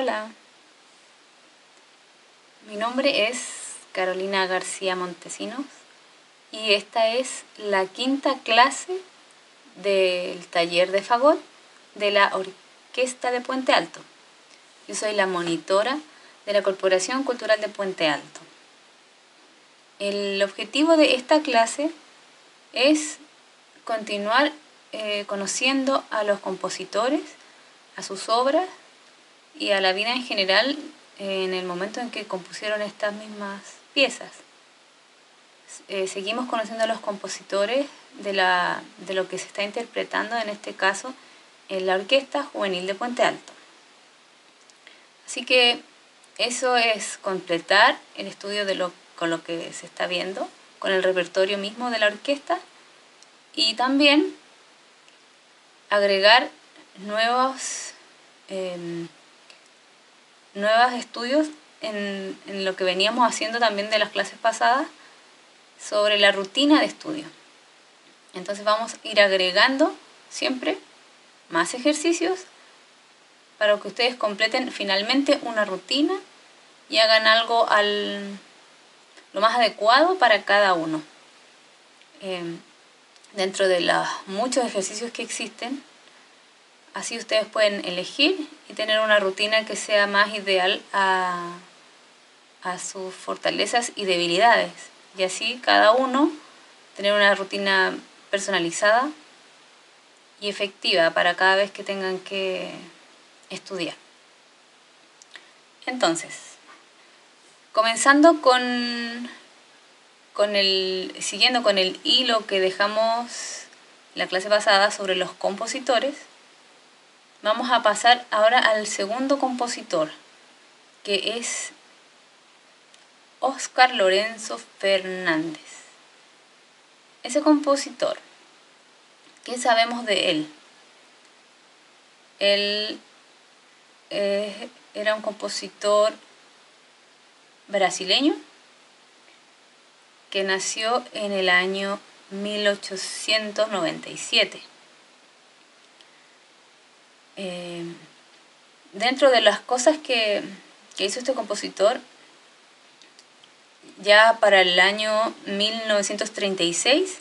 Hola, mi nombre es Carolina García Montesinos y esta es la quinta clase del taller de fagot de la Orquesta de Puente Alto. Yo soy la monitora de la Corporación Cultural de Puente Alto. El objetivo de esta clase es continuar eh, conociendo a los compositores, a sus obras y a la vida en general en el momento en que compusieron estas mismas piezas. Eh, seguimos conociendo a los compositores de, la, de lo que se está interpretando en este caso en la Orquesta Juvenil de Puente Alto. Así que eso es completar el estudio de lo, con lo que se está viendo, con el repertorio mismo de la orquesta y también agregar nuevos, em, nuevos estudios en, lo que veníamos haciendo también de las clases pasadas sobre la rutina de estudio. Entonces vamos a ir agregando siempre más ejercicios para que ustedes completen finalmente una rutina y hagan algo al, lo más adecuado para cada uno. Em, dentro de los muchos ejercicios que existen, así ustedes pueden elegir y tener una rutina que sea más ideal a, sus fortalezas y debilidades. Y así cada uno tener una rutina personalizada y efectiva para cada vez que tengan que estudiar. Entonces, comenzando con, con el, siguiendo con el hilo que dejamos la clase pasada sobre los compositores, vamos a pasar ahora al segundo compositor, que es Oscar Lorenzo Fernández. Ese compositor, ¿qué sabemos de él? Él eh, era un compositor brasileño que nació en el año 1897. Eh, dentro de las cosas que, que hizo este compositor, ya para el año 1936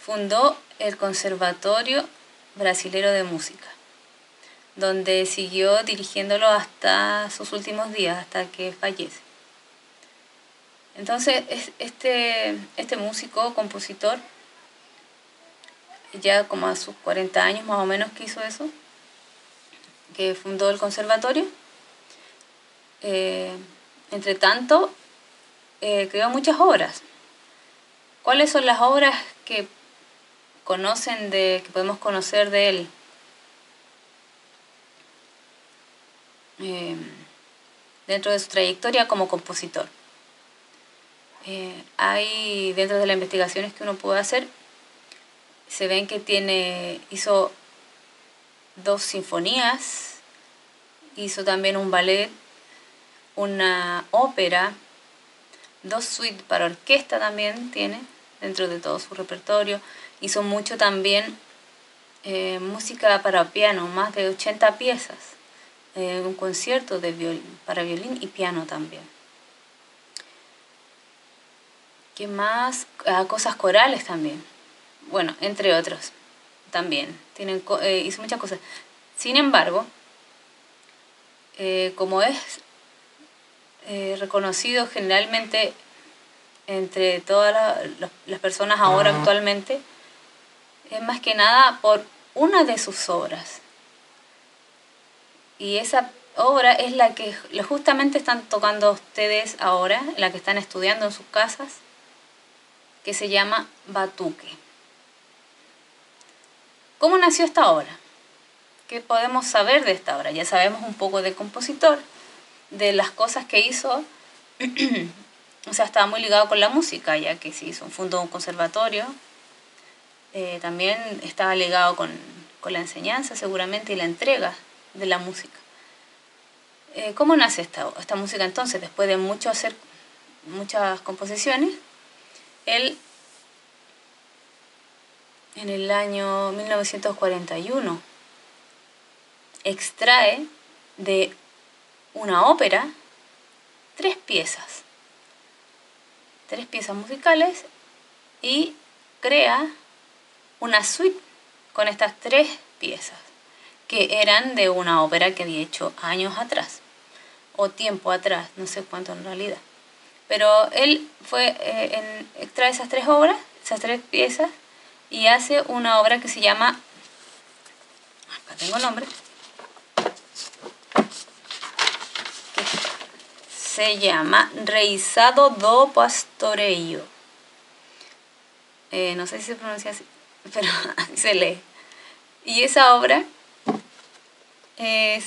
fundó el Conservatorio Brasilero de Música donde siguió dirigiéndolo hasta sus últimos días, hasta que fallece. Entonces, este, este músico, compositor, ya como a sus 40 años más o menos que hizo eso, que fundó el conservatorio, eh, entre tanto, eh, creó muchas obras. ¿Cuáles son las obras que conocen de, que podemos conocer de él? Eh, dentro de su trayectoria como compositor. Hay dentro de las investigaciones que uno puede hacer, se ven que tiene, hizo dos sinfonías, hizo también un ballet, una ópera, dos suites para orquesta también tiene dentro de todo su repertorio. Hizo mucho también eh, música para piano, más de 80 piezas. Eh, un concierto de para violín y piano también. ¿Qué más? Ah, cosas corales también. Bueno, entre otros también. Tienen, eh, hizo muchas cosas. Sin embargo, eh, como es reconocido generalmente entre todas las personas ahora actualmente, es más que nada por una de sus obras y esa obra es la que justamente están tocando ustedes ahora, la que están estudiando en sus casas, que se llama Batuque. ¿Cómo nació esta obra? ¿Qué podemos saber de esta obra? Ya sabemos un poco del compositor, de las cosas que hizo. o sea, estaba muy ligado con la música, ya que se hizo, fundó un conservatorio. Eh, también estaba ligado con, con la enseñanza seguramente y la entrega de la música. Eh, ¿Cómo nace esta, esta música entonces? Después de mucho hacer muchas composiciones, él en el año 1941 extrae de una ópera, tres piezas, tres piezas musicales y crea una suite con estas tres piezas que eran de una ópera que había hecho años atrás o tiempo atrás, no sé cuánto en realidad. Pero él fue eh, en, extrae esas tres obras, esas tres piezas y hace una obra que se llama acá tengo nombre se llama Reizado do Pastoreio. Eh, no sé si se pronuncia así pero se lee. Y esa obra eh,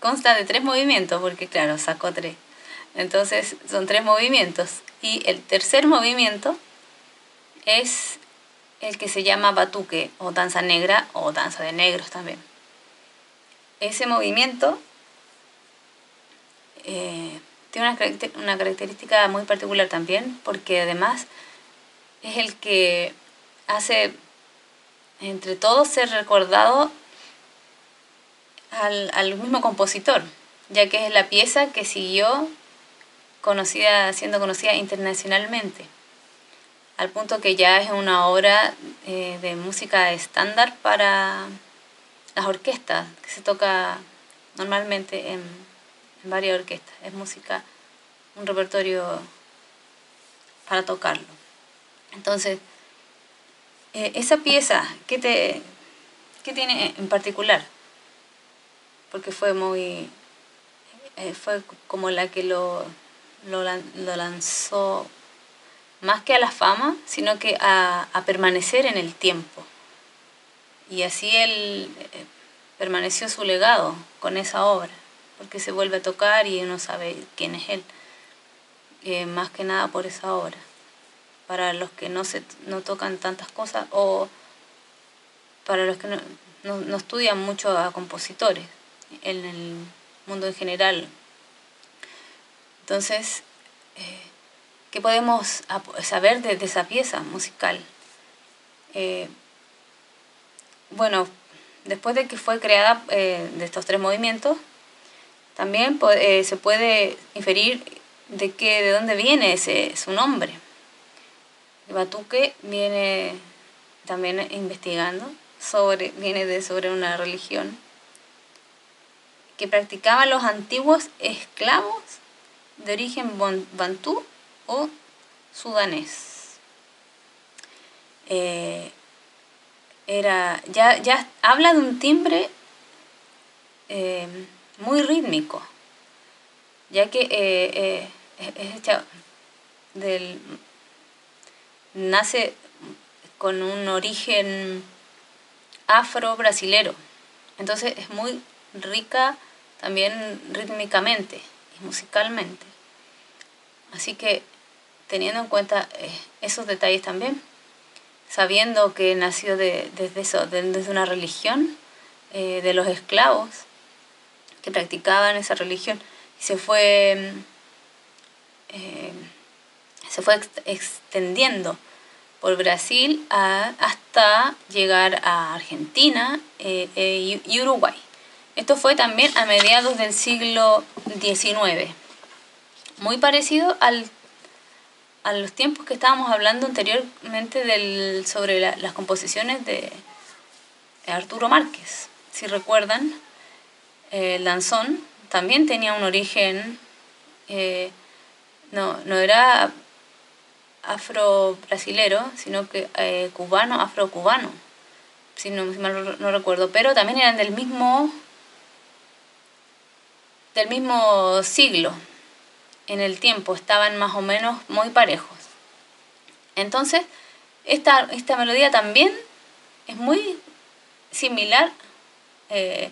consta de tres movimientos porque claro sacó tres. Entonces son tres movimientos. Y el tercer movimiento es el que se llama batuque o danza negra o danza de negros también. Ese movimiento eh, tiene una, una característica muy particular también porque además es el que hace entre todos ser recordado al, al, mismo compositor, ya que es la pieza que siguió conocida, siendo conocida internacionalmente al punto que ya es una obra eh, de música estándar para las orquestas, que se toca normalmente en, varias orquestas. Es música, un repertorio para tocarlo. Entonces, eh, esa pieza, ¿qué, te, ¿qué tiene en particular? Porque fue muy... Eh, fue como la que lo, lo, lanzó más que a la fama, sino que a, permanecer en el tiempo. Y así él eh, permaneció su legado con esa obra, porque se vuelve a tocar y uno sabe quién es él, eh, más que nada por esa obra. Para los que no, se, no tocan tantas cosas o para los que no, estudian mucho a compositores en el mundo en general. Entonces, eh, ¿Qué podemos saber de, esa pieza musical? Eh, bueno, después de que fue creada de estos tres movimientos, también eh, se puede inferir de, qué, de dónde viene ese, su nombre. Batuque viene también investigando, sobre, viene de sobre una religión que practicaban los antiguos esclavos de origen bantú o sudanés. Eh, era, ya, ya habla de un timbre eh, muy rítmico, ya que eh, es del, nace con un origen afro-brasilero. Entonces es muy rica también rítmicamente y musicalmente. Así que teniendo en cuenta eh, esos detalles también, sabiendo que nació de, desde, eso, desde una religión eh, de los esclavos que practicaban esa religión, se fue, eh, se fue extendiendo por Brasil hasta llegar a Argentina y Uruguay. Esto fue también a mediados del siglo XIX, muy parecido al a los tiempos que estábamos hablando anteriormente del, sobre las composiciones de Arturo Márquez. Si recuerdan, eh, el danzón también tenía un origen, eh, no, no era afro-brasilero, sino que eh, cubano, afro-cubano, si no, no recuerdo, pero también eran del mismo, del mismo siglo, en el tiempo estaban más o menos muy parejos. Entonces, esta, esta melodía también es muy similar eh,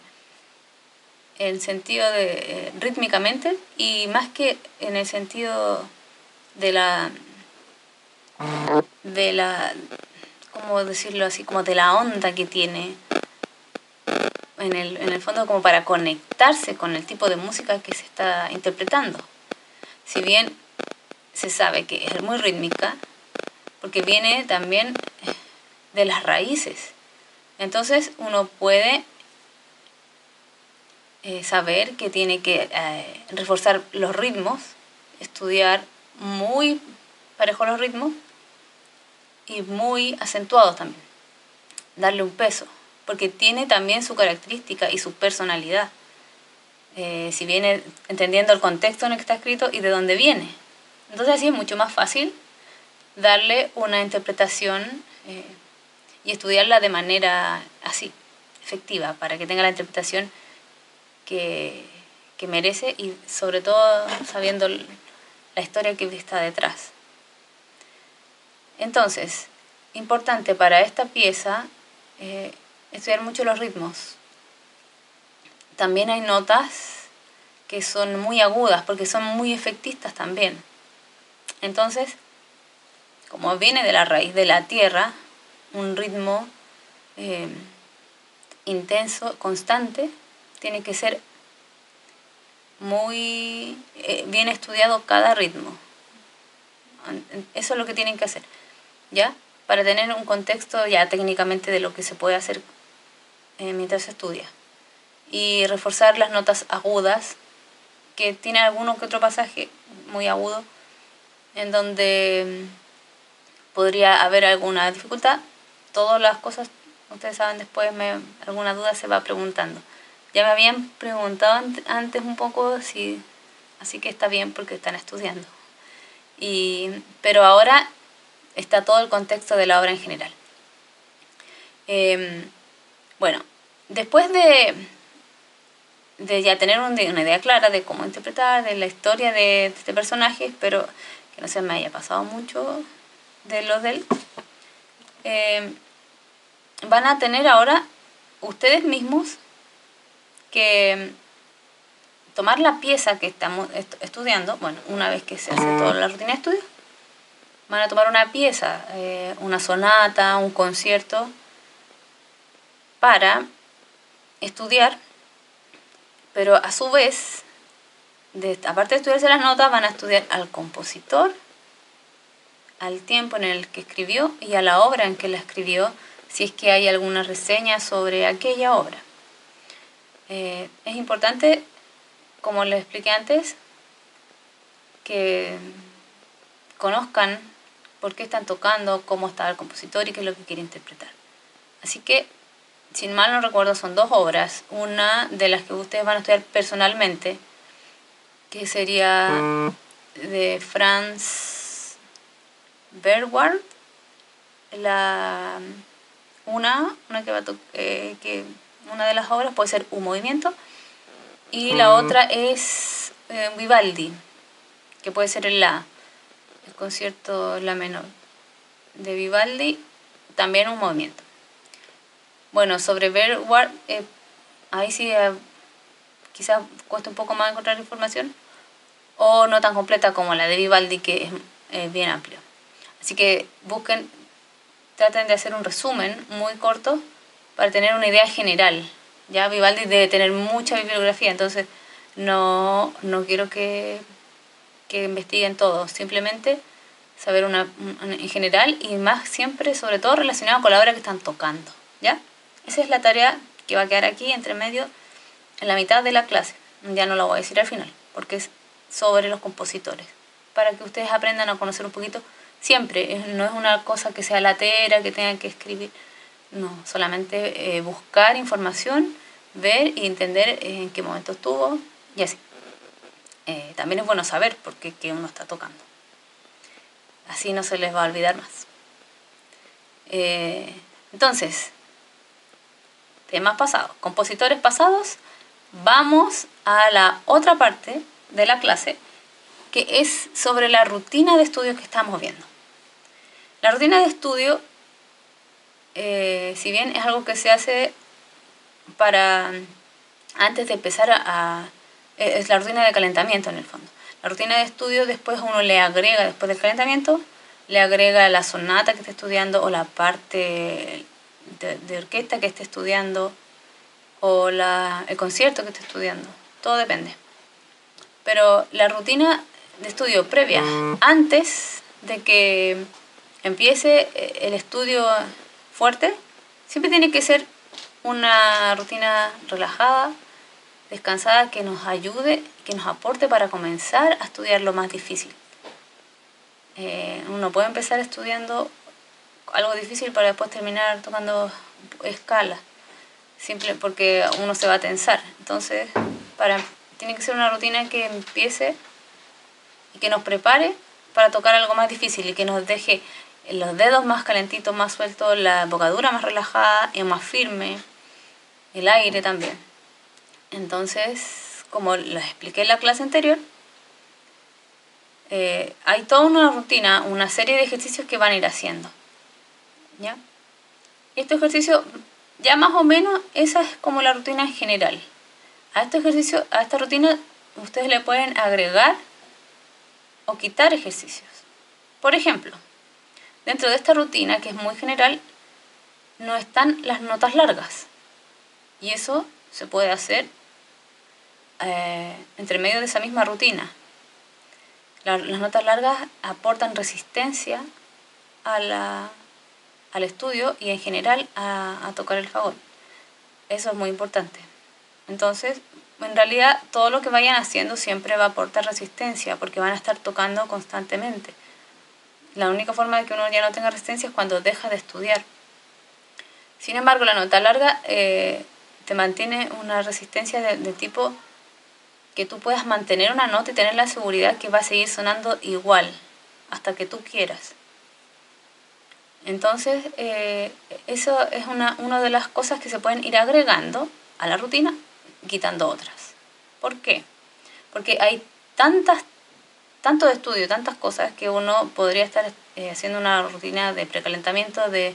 en sentido de eh, rítmicamente y más que en el sentido de la de la cómo decirlo así como de la onda que tiene en el, en el fondo como para conectarse con el tipo de música que se está interpretando si bien se sabe que es muy rítmica, porque viene también de las raíces. Entonces uno puede eh, saber que tiene que eh, reforzar los ritmos, estudiar muy parejo los ritmos y muy acentuados también. Darle un peso, porque tiene también su característica y su personalidad. Eh, si viene entendiendo el contexto en el que está escrito y de dónde viene. Entonces así es mucho más fácil darle una interpretación y estudiarla de manera así, efectiva, para que tenga la interpretación que, merece y sobre todo sabiendo la historia que está detrás. Entonces, importante para esta pieza eh, estudiar mucho los ritmos. También hay notas que son muy agudas porque son muy efectistas también. Entonces, como viene de la raíz de la tierra, un ritmo eh, intenso, constante, tiene que ser muy eh, bien estudiado cada ritmo. Eso es lo que tienen que hacer, ¿ya? Para tener un contexto ya técnicamente de lo que se puede hacer eh, mientras se estudia. Y reforzar las notas agudas, que tiene alguno que otro pasaje muy agudo, en donde mm, podría haber alguna dificultad. Todas las cosas, ustedes saben, después me, alguna duda se va preguntando. Ya me habían preguntado antes un poco si, así que está bien porque están estudiando. Y, pero ahora está todo el contexto de la obra en general. Em, bueno, después de, de ya tener una idea clara de cómo interpretar, de la historia de este personaje, espero que no se me haya pasado mucho de lo de él, em, van a tener ahora ustedes mismos que tomar la pieza que estamos estudiando, bueno, una vez que se hace toda la rutina de estudio, van a tomar una pieza, eh, una sonata, un concierto, para estudiar, pero a su vez, aparte de estudiarse las notas, van a estudiar al compositor, al tiempo en el que escribió y a la obra en que la escribió, si es que hay alguna reseña sobre aquella obra. Eh, es importante, como les expliqué antes, que conozcan por qué están tocando, cómo está el compositor y qué es lo que quiere interpretar. Así que, sin mal no recuerdo, son dos obras. Una de las que ustedes van a estudiar personalmente, que sería de Franz Berward, la una, una que va a eh, una de las obras puede ser un movimiento y la otra es eh, Vivaldi, que puede ser el La, el concierto La menor de Vivaldi, también un movimiento. Bueno, sobre ver eh, ahí sí eh, quizás cuesta un poco más encontrar información, o no tan completa como la de Vivaldi, que es bien amplio. Así que busquen, traten de hacer un resumen muy corto para tener una idea general. Ya Vivaldi debe tener mucha bibliografía, entonces no, no quiero que, que investiguen todo, simplemente saber una, en general y más siempre, sobre todo relacionado con la obra que están tocando. ¿Ya? Esa es la tarea que va a quedar aquí entre medio, en la mitad de la clase. Ya no lo voy a decir al final, porque es sobre los compositores, para que ustedes aprendan a conocer un poquito siempre. No es una cosa que sea latera, que tengan que escribir no, solamente eh, buscar información, ver y entender en qué momento estuvo y así. Eh, también es bueno saber por qué, uno está tocando. Así no se les va a olvidar más. Eh, entonces, temas pasados, compositores pasados, vamos a la otra parte de la clase que es sobre la rutina de estudio que estamos viendo. La rutina de estudio eh, si bien es algo que se hace para antes de empezar a, eh, es la rutina de calentamiento en el fondo. La rutina de estudio después uno le agrega, después del calentamiento, le agrega la sonata que esté estudiando o la parte de, orquesta que esté estudiando o la, el concierto que esté estudiando. Todo depende. Pero la rutina de estudio previa, antes de que empiece eh, el estudio fuerte, siempre tiene que ser una rutina relajada, descansada que nos ayude, que nos aporte para comenzar a estudiar lo más difícil. Eh, uno puede empezar estudiando algo difícil para después terminar tocando escala, simple porque uno se va a tensar. Entonces, para, tiene que ser una rutina que empiece y que nos prepare para tocar algo más difícil y que nos deje los dedos más calentitos, más sueltos, la bocadura más relajada y más firme, el aire también. Entonces, como les expliqué en la clase anterior, eh, hay toda una rutina, una serie de ejercicios que van a ir haciendo. ¿Ya? Este ejercicio, ya más o menos, esa es como la rutina en general. A este ejercicio, a esta rutina, ustedes le pueden agregar o quitar ejercicios. Por ejemplo, dentro de esta rutina, que es muy general, no están las notas largas. Y eso se puede hacer eh, entre medio de esa misma rutina. las notas largas aportan resistencia al estudio y en general a, tocar el fagot. Eso es muy importante. Entonces, en realidad todo lo que vayan haciendo siempre va a aportar resistencia porque van a estar tocando constantemente. La única forma de que uno ya no tenga resistencia es cuando deja de estudiar. Sin embargo, la nota larga eh, te mantiene una resistencia de tipo que tú puedas mantener una nota y tener la seguridad que va a seguir sonando igual hasta que tú quieras. Entonces, eh, eso es una, una de las cosas que se pueden ir agregando a la rutina, quitando otras. ¿Por qué? Porque hay tantas, tanto de estudio, tantas cosas que uno podría estar eh, haciendo una rutina de precalentamiento de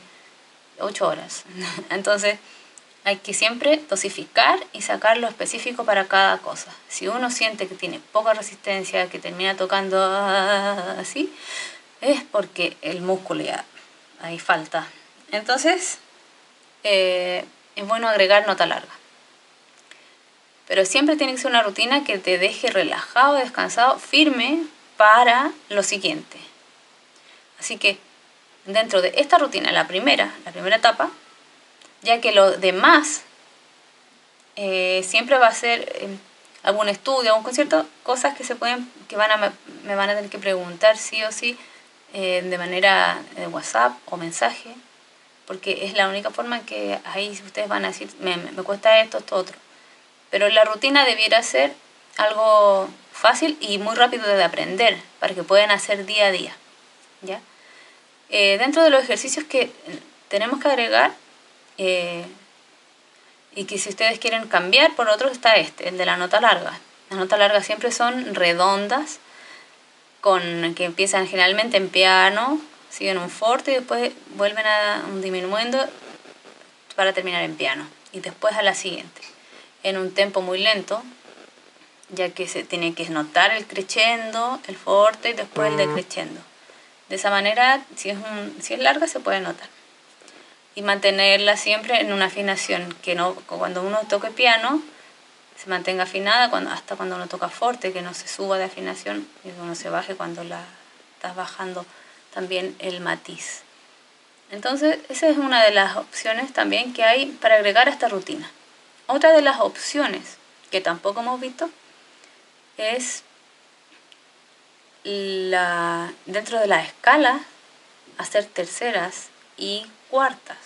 8 horas. Entonces, hay que siempre dosificar y sacar lo específico para cada cosa. Si uno siente que tiene poca resistencia, que termina tocando así, es porque el músculo ya ahí falta. Entonces, eh, es bueno agregar nota larga. Pero siempre tiene que ser una rutina que te deje relajado, descansado, firme para lo siguiente. Así que dentro de esta rutina, la primera, la primera etapa, ya que lo demás eh, siempre va a ser eh, algún estudio, algún concierto, cosas que se pueden, que van a, me van a tener que preguntar sí o sí eh, de manera de WhatsApp o mensaje, porque es la única forma en que ahí ustedes van a decir, me, me cuesta esto, esto, otro. Pero la rutina debiera ser algo fácil y muy rápido de aprender, para que puedan hacer día a día. ¿ya? dentro de los ejercicios que tenemos que agregar, eh, y que si ustedes quieren cambiar por otro está este, el de la nota larga. Las notas largas siempre son redondas, con que empiezan generalmente en piano, siguen un forte y después vuelven a un diminuendo para terminar en piano. Y después a la siguiente, en un tempo muy lento, ya que se tiene que notar el crescendo, el forte y después el decrescendo. De esa manera, si es, un, si es larga, se puede notar y mantenerla siempre en una afinación, que no cuando uno toque piano se mantenga afinada cuando, hasta cuando uno toca fuerte, que no se suba de afinación y que uno se baje cuando la estás bajando también el matiz. Entonces, esa es una de las opciones también que hay para agregar a esta rutina. Otra de las opciones que tampoco hemos visto es la, dentro de la escala hacer terceras y cuartas.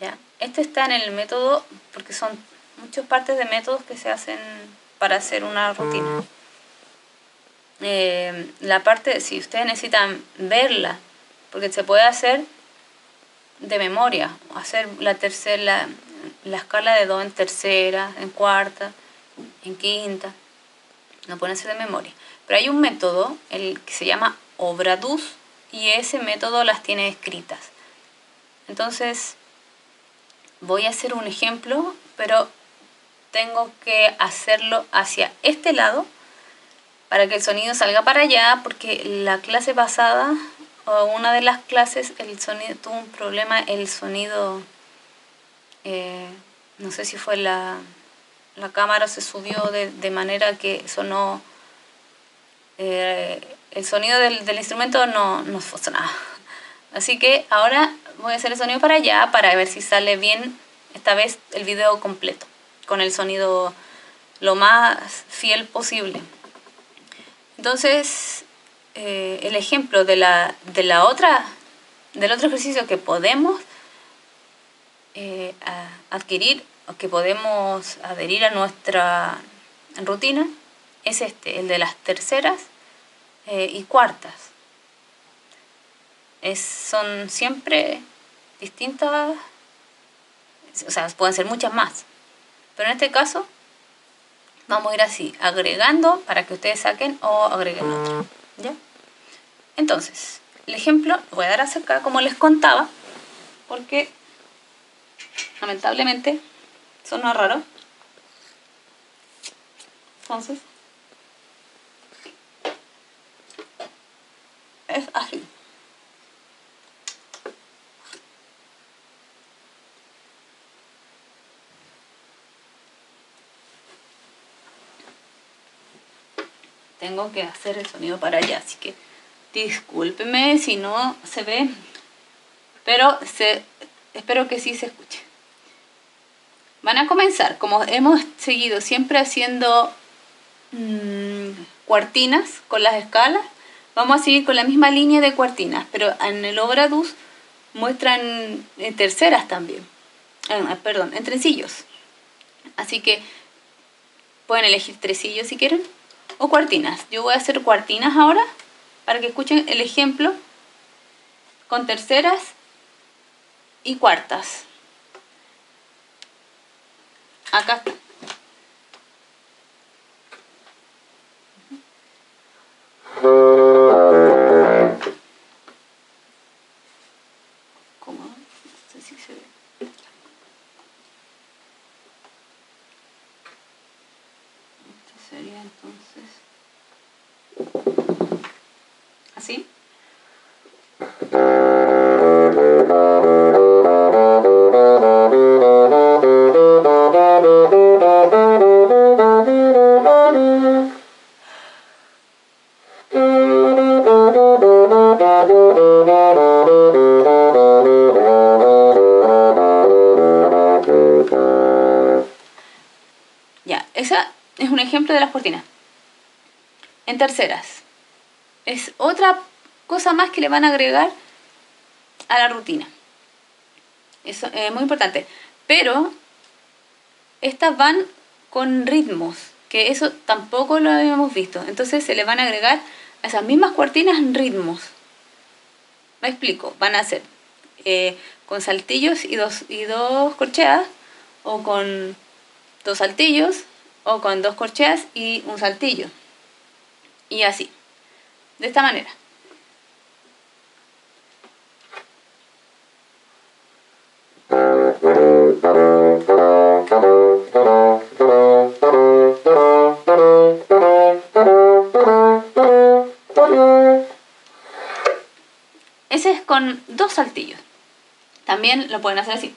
¿ya? Este está en el método, porque son muchas partes de métodos que se hacen para hacer una rutina. Eh, la parte, si ustedes necesitan verla, porque se puede hacer de memoria, hacer la tercera, la, escala de do en tercera, en cuarta, en quinta, no pueden hacer de memoria. Pero hay un método, el que se llama Obradus, y ese método las tiene escritas. Entonces, voy a hacer un ejemplo, pero tengo que hacerlo hacia este lado para que el sonido salga para allá, porque la clase pasada, o una de las clases, el sonido tuvo un problema, el sonido, eh, no sé si fue la, la cámara se subió de, manera que sonó, eh, el sonido del, del instrumento no, no funcionaba. Así que ahora voy a hacer el sonido para allá para ver si sale bien esta vez el video completo con el sonido lo más fiel posible. Entonces, eh, el ejemplo de la, de la otra, del otro ejercicio que podemos eh, adquirir que podemos adherir a nuestra rutina es este, el de las terceras eh, y cuartas. Son siempre distintas, o sea, pueden ser muchas más, pero en este caso vamos a ir así, agregando para que ustedes saquen o agreguen otro. ¿ya? Entonces, el ejemplo lo voy a dar acá como les contaba, porque lamentablemente son raro. Entonces, es así. Tengo que hacer el sonido para allá, así que discúlpeme si no se ve, pero se, espero que sí se escuche. Van a comenzar, como hemos seguido siempre haciendo mm, cuartinas con las escalas, Vamos a seguir con la misma línea de cuartinas, pero en el Obradus muestran eh, terceras también. Ah, perdón, en tresillos. Así que pueden elegir tresillos si quieren o cuartinas. Yo voy a hacer cuartinas ahora para que escuchen el ejemplo con terceras y cuartas. Acá. Terceras. Es otra cosa más que le van a agregar a la rutina. Eso es muy importante. Pero estas van con ritmos, que eso tampoco lo habíamos visto. Entonces se le van a agregar a esas mismas cuartinas ritmos. Me explico. Van a ser eh, con saltillos y dos, y dos corcheas, o con dos saltillos, o con dos corcheas y un saltillo y así, de esta manera. Ese es con dos saltillos. También lo pueden hacer así.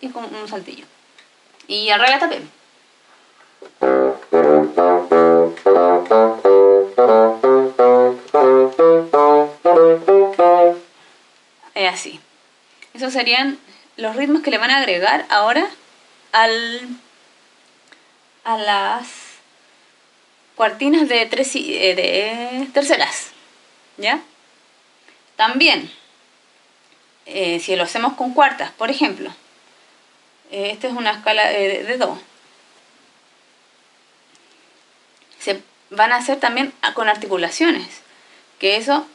Y con un saltillo. Y arregla también. Es así. Esos serían los ritmos que le van a agregar ahora al, a las cuartinas de, tres, eh, de terceras. ¿Ya? También, eh, si lo hacemos con cuartas, por ejemplo, eh, esta es una escala de, Do. Se van a hacer también con articulaciones, que eso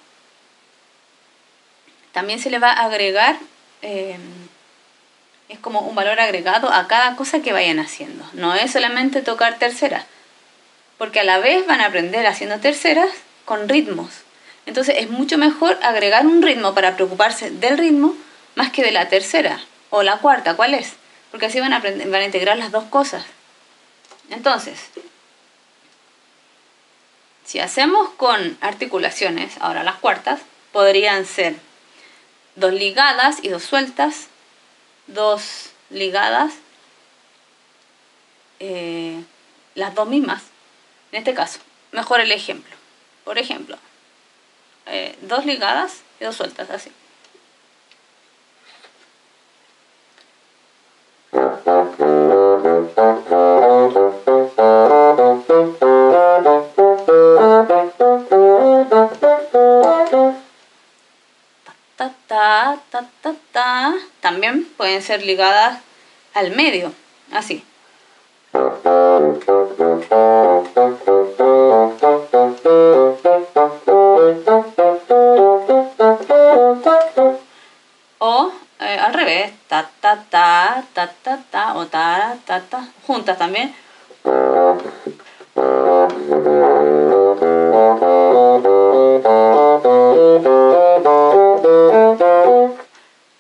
también se le va a agregar, eh, es como un valor agregado a cada cosa que vayan haciendo. No es solamente tocar terceras, porque a la vez van a aprender haciendo terceras con ritmos. Entonces es mucho mejor agregar un ritmo para preocuparse del ritmo más que de la tercera o la cuarta. ¿Cuál es? porque así van a, a integrar las dos cosas. Entonces, si hacemos con articulaciones, ahora las cuartas, podrían ser dos ligadas y dos sueltas, dos ligadas eh, las dos mismas. En este caso, mejor el ejemplo. Por ejemplo, eh, dos ligadas y dos sueltas, así. Ta, ta, ta, ta, También pueden ser ligadas al medio, así. Ta ta ta, ta o ta ta ta, juntas también.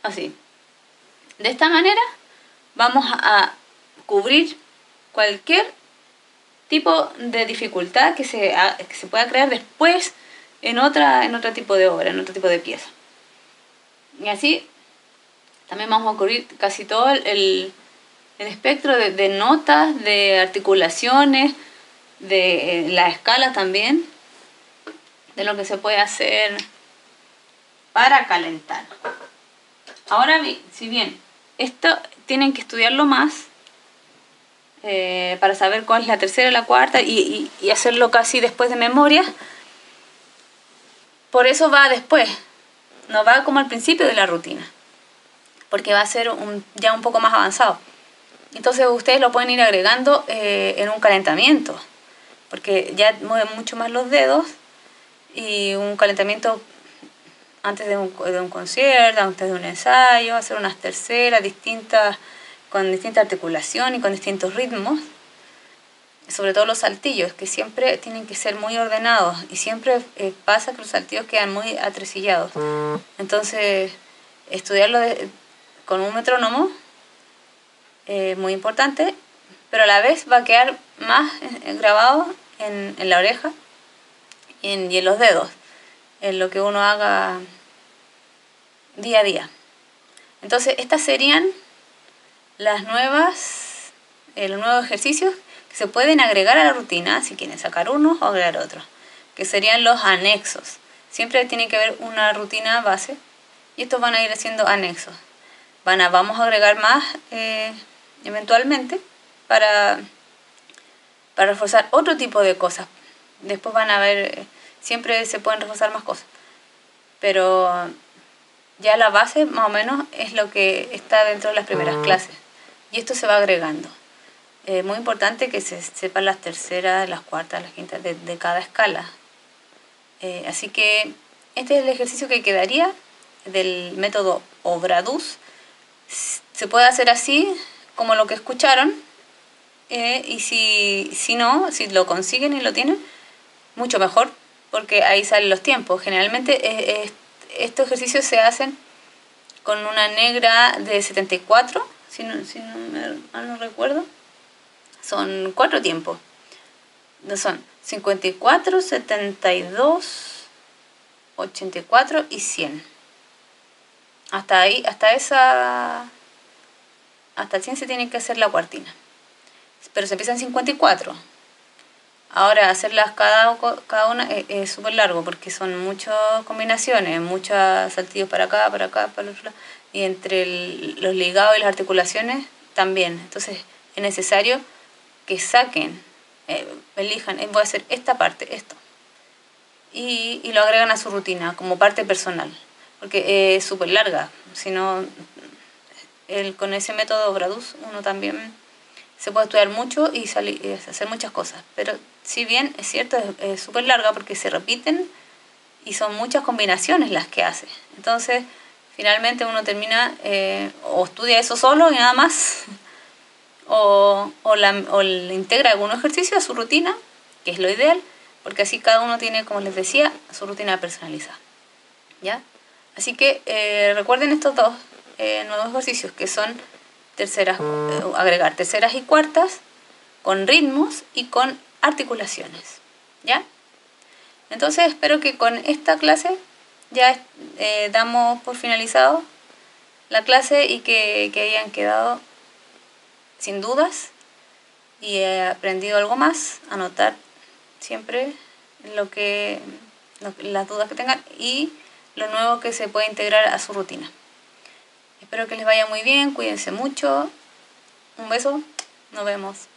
Así. De esta manera vamos a cubrir cualquier tipo de dificultad que se, que se pueda crear después en, otra, en otro tipo de obra, en otro tipo de pieza. Y así también vamos a cubrir casi todo el, el espectro de, notas, de articulaciones, de la escala también, de lo que se puede hacer para calentar. Ahora, si bien esto tienen que estudiarlo más, eh, para saber cuál es la tercera y la cuarta y, hacerlo casi después de memoria. Por eso va después, no va como al principio de la rutina, porque va a ser ya un poco más avanzado. Entonces ustedes lo pueden ir agregando eh, en un calentamiento, porque ya mueven mucho más los dedos y un calentamiento antes de un, de un concierto, antes de un ensayo, hacer unas terceras distintas con distinta articulación y con distintos ritmos, sobre todo los saltillos, que siempre tienen que ser muy ordenados y siempre eh, pasa que los saltillos quedan muy atresillados. Entonces, estudiarlo con un metrónomo es muy importante, pero a la vez va a quedar más eh, grabado en, la oreja y en, los dedos, en lo que uno haga día a día. Entonces, estas serían las nuevas, eh, los nuevos ejercicios que se pueden agregar a la rutina si quieren sacar uno o agregar otro, que serían los anexos. Siempre tiene que haber una rutina base y estos van a ir haciendo anexos. Van a, vamos a agregar más eh, eventualmente para, para reforzar otro tipo de cosas. Después van a ver, eh, siempre se pueden reforzar más cosas. Pero ya la base más o menos es lo que está dentro de las primeras mm. clases y esto se va agregando. Es muy importante que se sepan las terceras, las cuartas, las quintas de, cada escala. Eh, así que este es el ejercicio que quedaría del método Obradus. Se puede hacer así, como lo que escucharon, eh, y si, si no, si lo consiguen y lo tienen, mucho mejor, porque ahí salen los tiempos. Generalmente estos ejercicios se hacen con una negra de 74 si no, si no me no recuerdo, son cuatro tiempos. Son 54, 72, 84 y 100. Hasta ahí, hasta esa... Hasta el 100 se tiene que hacer la cuartina. Pero se empieza en 54. Ahora, hacerlas cada, cada una es súper largo porque son muchas combinaciones, muchos saltillos para acá, para acá, para el otro lado y entre los ligados y las articulaciones también. Entonces es necesario que saquen, eh, elijan, eh, voy a hacer esta parte, esto. Y, lo agregan a su rutina como parte personal, porque es súper larga. Si no, el, con ese método Gradus uno también se puede estudiar mucho y, salir, hacer muchas cosas. Pero si bien es cierto, es súper larga porque se repiten y son muchas combinaciones las que hace. Entonces, finalmente uno termina eh, o estudia eso solo y nada más, o, o, la, o le integra algún ejercicio a su rutina, que es lo ideal, porque así cada uno tiene, como les decía, su rutina personalizada. ¿Ya? Así que eh, recuerden estos dos eh, nuevos ejercicios que son terceras, agregar terceras y cuartas con ritmos y con articulaciones. ¿Ya? Entonces espero que con esta clase ya eh, damos por finalizado la clase y que, hayan quedado sin dudas y he aprendido algo más, anotar siempre lo que las dudas que tengan y lo nuevo que se puede integrar a su rutina. Espero que les vaya muy bien, cuídense mucho. Un beso, nos vemos.